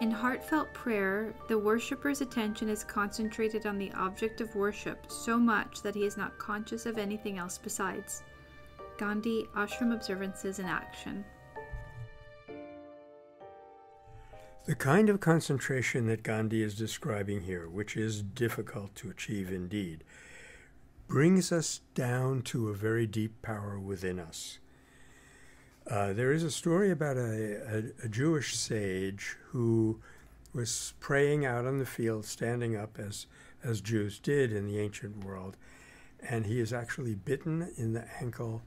In heartfelt prayer, the worshipper's attention is concentrated on the object of worship so much that he is not conscious of anything else besides. Gandhi Ashram Observances in Action. The kind of concentration that Gandhi is describing here, which is difficult to achieve indeed, brings us down to a very deep power within us. Uh, there is a story about a, a, a, Jewish sage who was praying out on the field, standing up as, as Jews did in the ancient world, and he is actually bitten in the ankle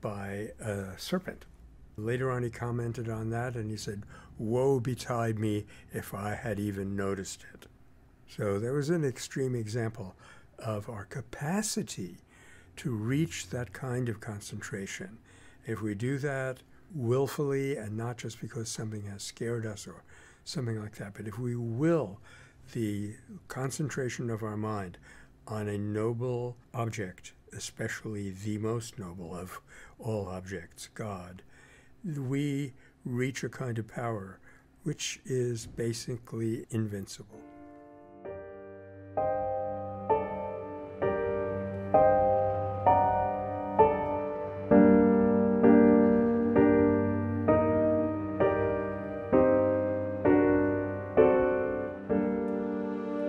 by a serpent. Later on, he commented on that and he said, Woe betide me if I had even noticed it. So there was an extreme example of our capacity to reach that kind of concentration. If we do that willfully and not just because something has scared us or something like that, but if we will the concentration of our mind on a noble object, especially the most noble of all objects, God, we reach a kind of power which is basically invincible.